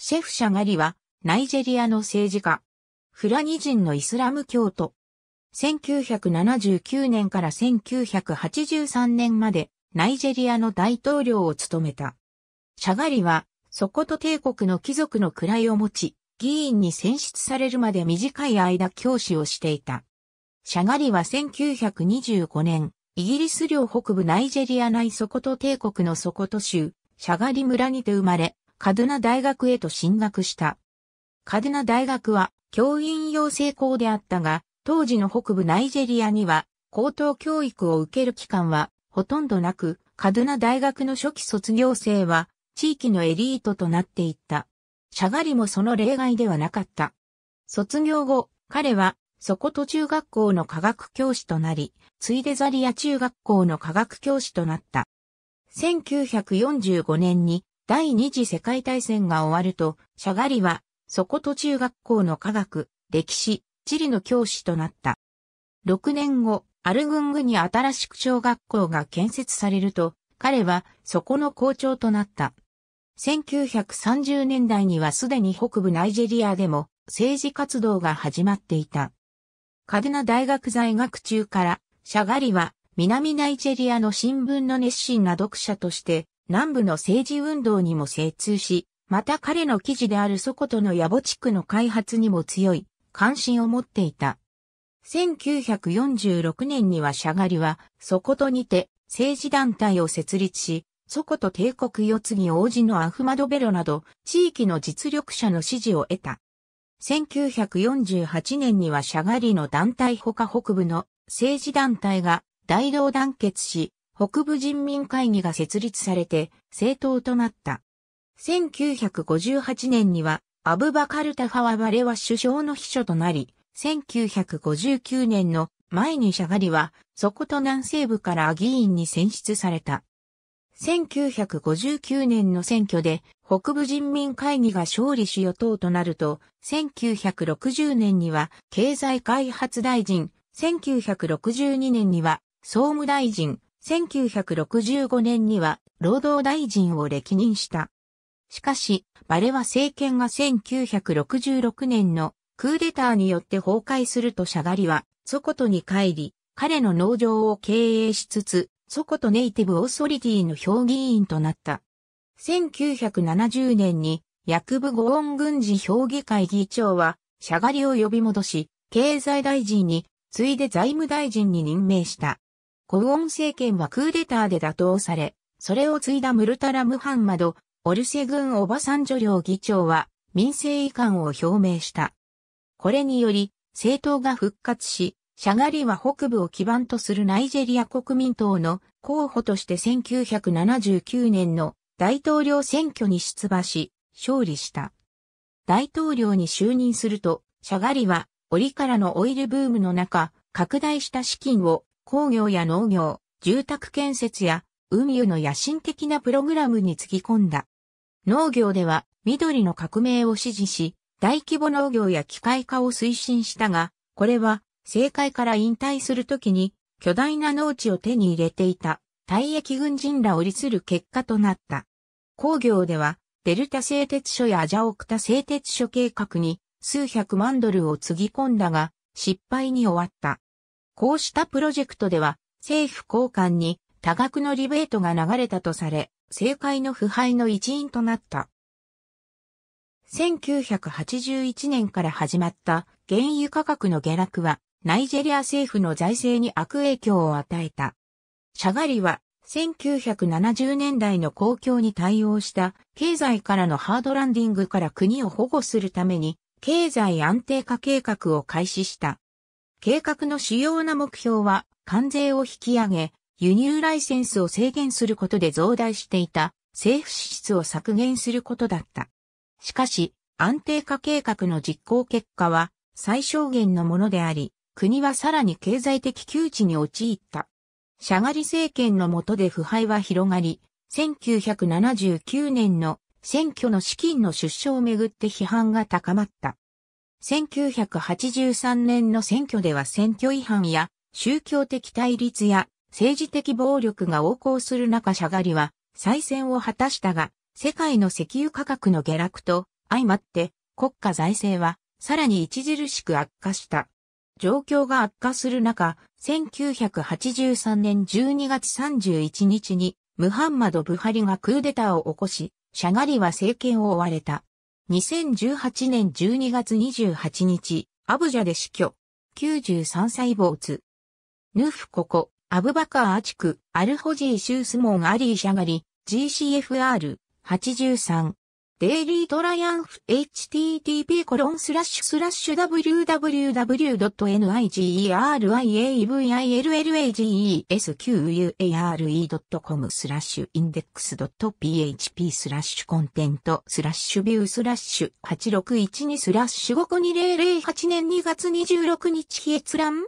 シェフ・シャガリは、ナイジェリアの政治家。フラニ人のイスラム教徒。1979年から1983年まで、ナイジェリアの大統領を務めた。シャガリは、ソコト帝国の貴族の位を持ち、議員に選出されるまで短い間教師をしていた。シャガリは1925年、イギリス領北部ナイジェリア内ソコト帝国のソコト州、シャガリ村にて生まれ、カドゥナ大学へと進学した。カドゥナ大学は教員養成校であったが、当時の北部ナイジェリアには高等教育を受ける機関はほとんどなく、カドゥナ大学の初期卒業生は地域のエリートとなっていった。シャガリもその例外ではなかった。卒業後、彼はソコト中学校の科学教師となり、ついでザリア中学校の科学教師となった。1945年に第二次世界大戦が終わると、シャガリは、ソコト中学校の科学、歴史、地理の教師となった。6年後、アルグングに新しく小学校が建設されると、彼はそこの校長となった。1930年代にはすでに北部ナイジェリアでも政治活動が始まっていた。カデナ大学在学中から、シャガリは南ナイジェリアの新聞の熱心な読者として、南部の政治運動にも精通し、また彼の記事であるソコトのヤボ地区の開発にも強い関心を持っていた。1946年にはシャガリはソコトにて政治団体を設立し、ソコト帝国世継ぎ王子のアフマドベロなど地域の実力者の支持を得た。1948年にはシャガリの団体他北部の政治団体が大同団結し、北部人民会議が設立されて政党となった。1958年にはアブバカルタファワバレは首相の秘書となり、1959年の前にシャガリは、そこと南西部から議員に選出された。1959年の選挙で北部人民会議が勝利し与党となると、1960年には経済開発大臣、1962年には総務大臣、1965年には労働大臣を歴任した。しかし、バレは政権が1966年のクーデターによって崩壊するとシャガリは、ソコトに帰り、彼の農場を経営しつつ、ソコトネイティブオーソリティの評議員となった。1970年に、薬部ゴーン軍事評議会議長は、シャガリを呼び戻し、経済大臣に、ついで財務大臣に任命した。ゴーン政権はクーデターで打倒され、それを継いだムルタラ・ムハンマド、オルセ軍オバサンジョ領議長は、民政移管を表明した。これにより、政党が復活し、シャガリは北部を基盤とするナイジェリア国民党の候補として1979年の大統領選挙に出馬し、勝利した。大統領に就任すると、シャガリは、折からのオイルブームの中、拡大した資金を工業や農業、住宅建設や海への野心的なプログラムにつぎ込んだ。農業では緑の革命を支持し、大規模農業や機械化を推進したが、これは政界から引退するときに巨大な農地を手に入れていた退役軍人らを利する結果となった。工業ではデルタ製鉄所やアジャオクタ製鉄所計画に数百万ドルをつぎ込んだが失敗に終わった。こうしたプロジェクトでは政府高官に多額のリベートが流れたとされ、政界の腐敗の一因となった。1981年から始まった原油価格の下落はナイジェリア政府の財政に悪影響を与えた。シャガリは1970年代の公共に対応した経済からのハードランディングから国を保護するために経済安定化計画を開始した。計画の主要な目標は関税を引き上げ、輸入ライセンスを制限することで増大していた政府支出を削減することだった。しかし、安定化計画の実行結果は最小限のものであり、国はさらに経済的窮地に陥った。シャガリ政権の下で腐敗は広がり、1979年の選挙の資金の出所をめぐって批判が高まった。1983年の選挙では選挙違反や宗教的対立や政治的暴力が横行する中シャガリは再選を果たしたが、世界の石油価格の下落と相まって国家財政はさらに著しく悪化した。状況が悪化する中、1983年12月31日にムハンマド・ブハリがクーデターを起こし、シャガリは政権を追われた。2018年12月28日、アブジャで死去。93歳没。ヌフココ、アブバカーアチク、アルホジーシュースモンアリーシャガリ、GCFR83。デイリートライアンフ http コロンスラッシュスラッシュ www.nigeriavillagesquare.com スラッシュインデックス .php スラッシュコンテントスラッシュビュースラッシュ8612スラッシュ52008年2月26日閲覧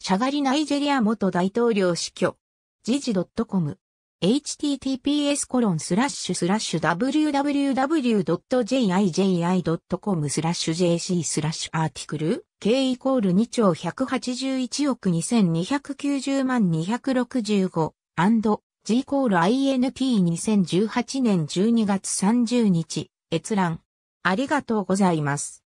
シャガリナイジェリア元大統領死去。時事 .com https コロンスラッシュスラッシュ www.jiji.com スラッシュ jc スラッシュアーティクル k イコール2兆181億2290万265 g イコール inp2018 年12月30日閲覧ありがとうございます。